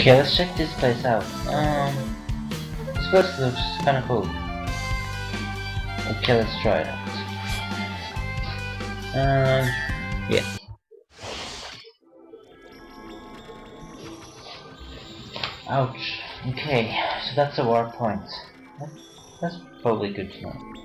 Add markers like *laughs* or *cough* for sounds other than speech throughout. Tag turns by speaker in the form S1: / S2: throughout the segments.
S1: Okay, let's check this place out. Um, this place looks kinda cool. Okay, let's try it out. Um, yeah. Ouch. Okay, so that's a war point. That's probably good to know.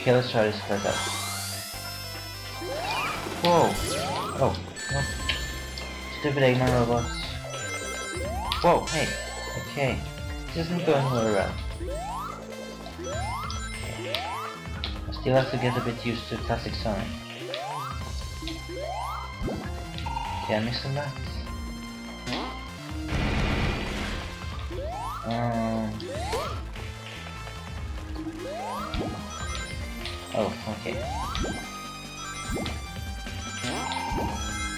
S1: Okay, let's try this out. Whoa! Oh. Stupid Eggman robots. Whoa, hey. Okay. This isn't going anywhere around. I still have to get a bit used to classic Sonic. Okay, I missed some rats. Um... Oh, okay.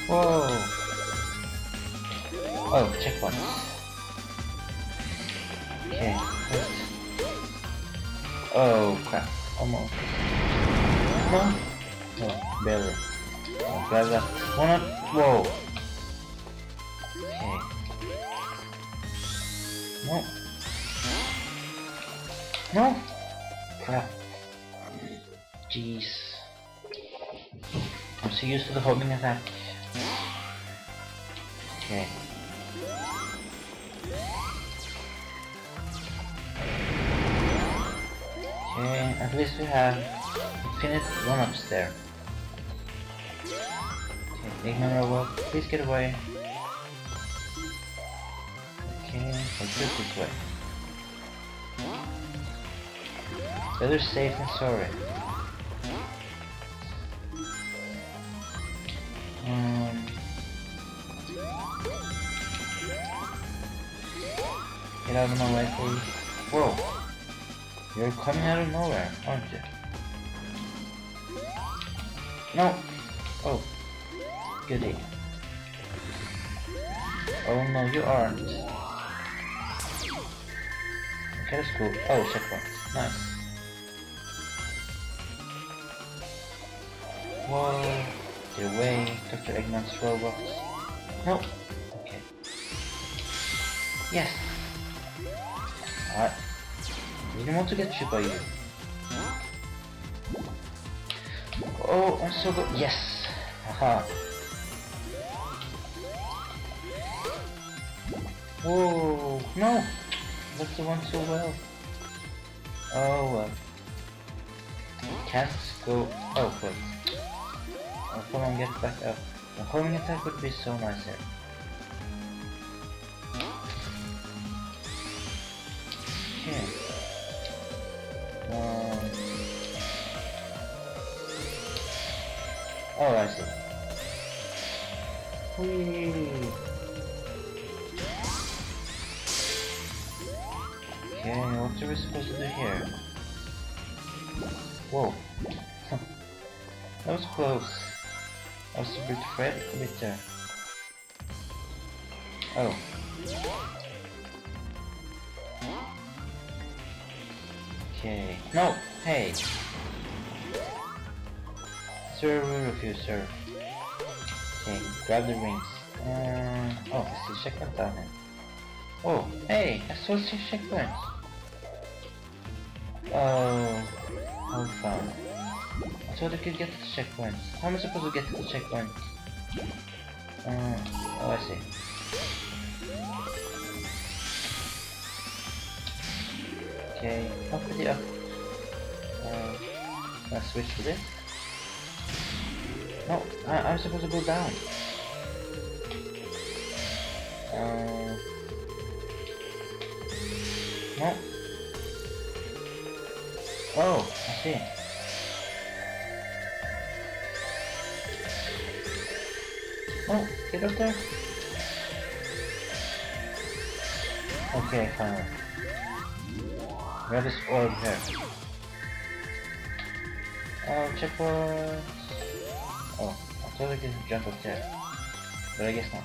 S1: Whoa! Oh, checkpoint. Okay, good. Oh crap, almost. No? Oh, no, barely. Oh, grab that. One up. Whoa! Okay. No. No! Crap. Jeez. I'm so used to the homing attack. Okay. Okay, at least we have infinite one-ups there. Okay, Eggman robot, please get away. Okay, let's do this way. Better safe than sorry. Get out of my way, please. Whoa! You're coming out of nowhere, aren't you? No! Oh. Goody. Oh no, you aren't. Okay, that's cool. Oh, checkpoint. Nice. Whoa. Get away, Dr. Eggman's robots. No. Okay. Yes. Alright. Didn't want to get you by you. Oh, I'm so good. Yes. Haha. Whoa. No. That's the one so well. Oh well. Can't go. Oh wait. I'll come and get back up. A homing attack would be so nice here. Oh, I see. Whee! Okay, what are we supposed to do here? Whoa. *laughs* that was close. I was a bit afraid a bit there. Oh. Okay. No! Hey! Sir, we refuse, sir. Okay, grab the rings. Uh, oh, I see checkpoint down. Oh, hey! I saw two checkpoints! Oh, how fun. I thought I could get to the checkpoint. How am I supposed to get to the checkpoint? Uh, oh, I see. Okay, could you up? Uh, can I switch to this? No, I, I'm supposed to go down. Uh, no. Oh, I see. Oh, get up there. Okay, fine. Grab this orb here. Oh, checkpoint. Oh, thought I could jump up there. But I guess not.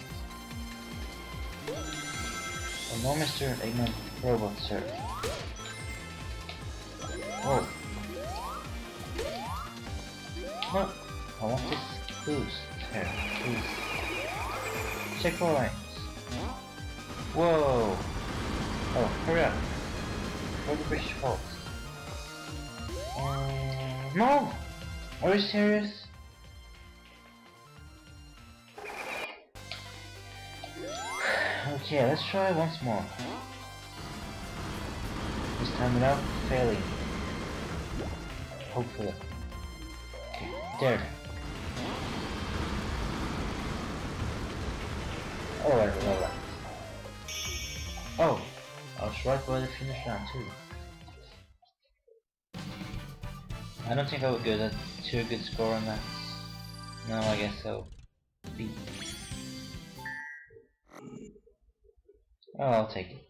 S1: Oh, no, Mr. Eggman Robot, sir. Whoa. No, I want this boost here, please. Checkpoints. Whoa. Oh, hurry up. Where the bridge falls. Um, no! Are you serious? Okay, let's try once more. This time without failing. Hopefully. Okay, there. Oh, I love that. Oh, I was right by the finish line too. I don't think I would get a too good score on that. No, I guess so. B. Oh, I'll take it.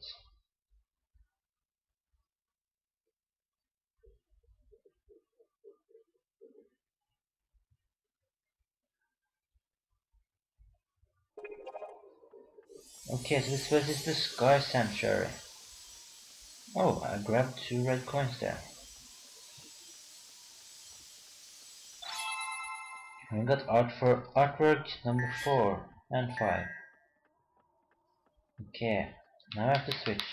S1: Okay, so this is the Sky Sanctuary. Oh, I grabbed two red coins there. We got art for artwork number 4 and 5. Okay, now I have to switch.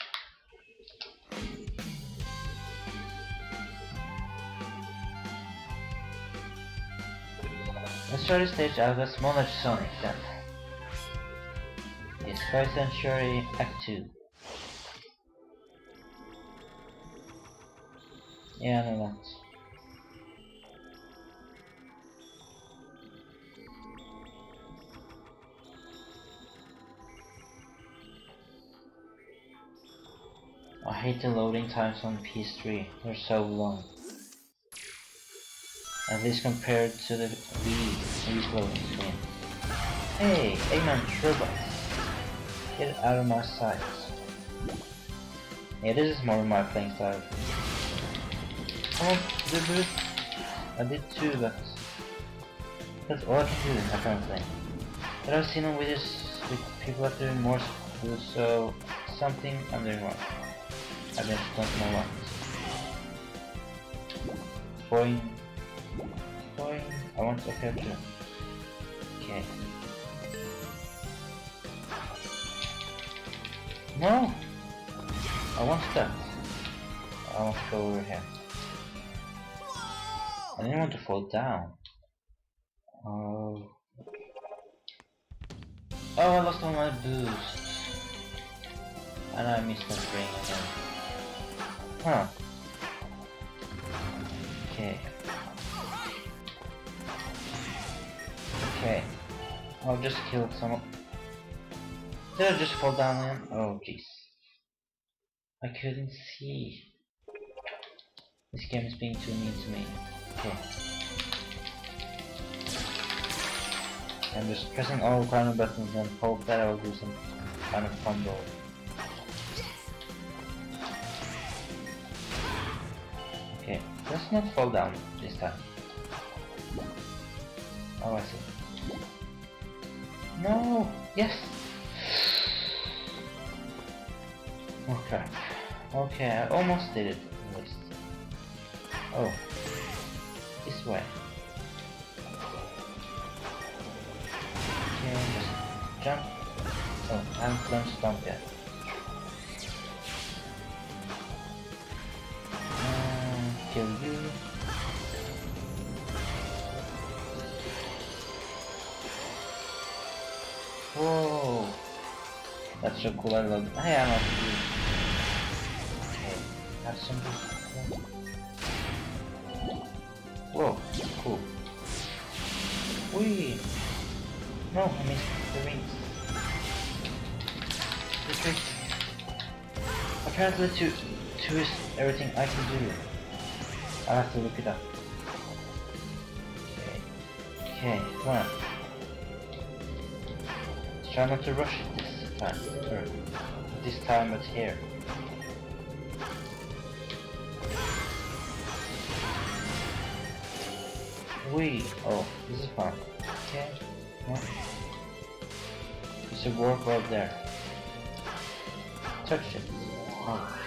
S1: Let's try to stage out a smaller Sonic then. It's Sky Sanctuary Act 2. Yeah, I know hate the loading times on PS3, they're so long. At least compared to the Wii, loading screen. Hey, Eggman Robots! Get out of my sight. Yeah, this is more of my playing style. On, do it. I did too, but that's all I can do apparently. But I've seen on videos with people are doing more so something I'm doing wrong. Don't know what. Boing. Boing. I want to capture. Okay. No! I want that. I want to go over here. I didn't want to fall down. Oh. Oh, I lost all my boosts. And I missed the ring again. Huh. Okay. Okay. I'll just kill some. Did I just fall down? Oh jeez. I couldn't see. This game is being too mean to me. Okay. I'm just pressing all of buttons and hope that I will do some kind of combo. Okay, let's not fall down this time. Oh, I see. No! Yes! Okay. Okay, I almost did it at least. Oh. This way. Okay, just jump. Oh, I haven't done stomp yet. Kill you. Whoa! That's so cool, I love Hey, I'm not Okay, have some Whoa, cool. Wee! No, I missed the rings. The trick. Apparently to twist everything I can do. I'll have to look it up. Okay. Let's try not to rush it this time. Or this time, it's here. We oh, this is fun. Okay, no. There's a warp right there. Touch it. Oh.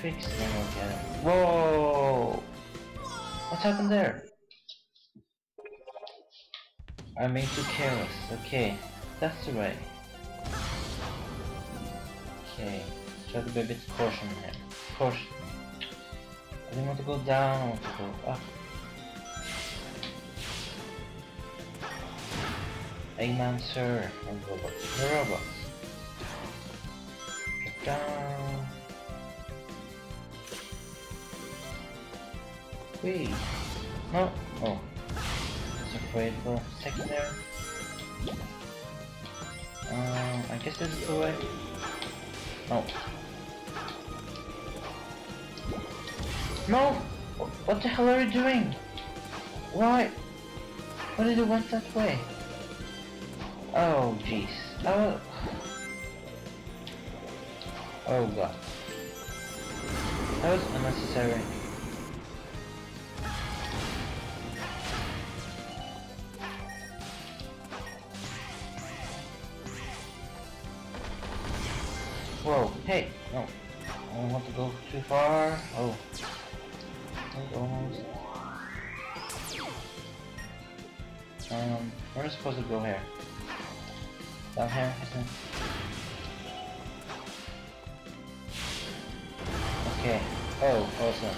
S1: Tricks then oh, okay. Whoa! What happened there? I made too careless. Okay, that's the way. Okay, try to be a bit caution here. Caution. I didn't want to go down, I want to go up. Amen, sir. And robots. The robots. Get down. Wait. No. Oh. Was afraid for a second there. Um, I guess this is the way. No. No! What the hell are you doing? Why? Why did you went that way? Oh, jeez. Oh. Oh god. That was unnecessary. Whoa, hey, no. I don't want to go too far. Oh. Almost. Um, where am I supposed to go here? Down here, isn't it? Okay. Oh, awesome.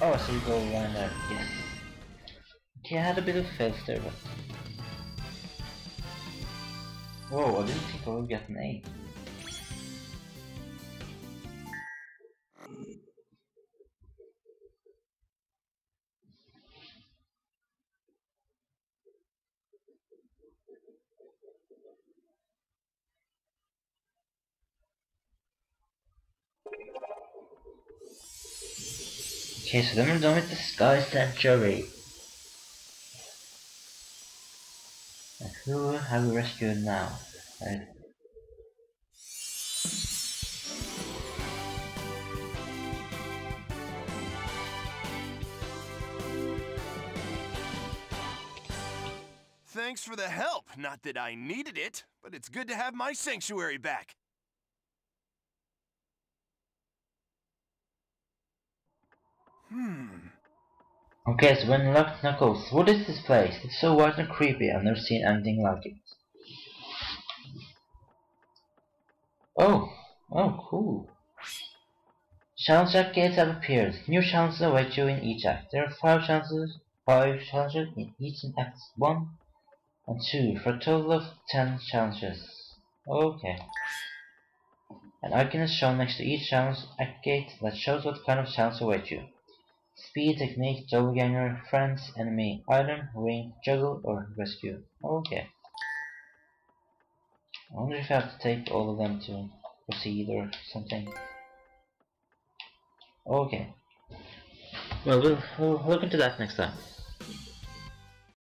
S1: Oh, so you go around there. Yes. Okay, I had a bit of fail there, but... Whoa, I didn't think I would get an A. Okay, so then we're done with the Sky Sanctuary. Who have we rescued now? Right.
S2: Thanks for the help. Not that I needed it, but it's good to have my sanctuary back.
S1: Okay, so when Locked Knuckles, what is this place? It's so white and creepy, I've never seen anything like it. Oh, oh, cool. Challenge act gates have appeared. New challenges await you in each act. There are five challenges, five challenges in each in acts one and two, for a total of ten challenges. Okay. An icon is shown next to each challenge act gate that shows what kind of challenge awaits you. Speed, technique, doppelganger, friends, enemy, item, ring, juggle, or rescue. Okay. I wonder if I have to take all of them to proceed or something. Okay. Well, we'll, we'll look into that next time.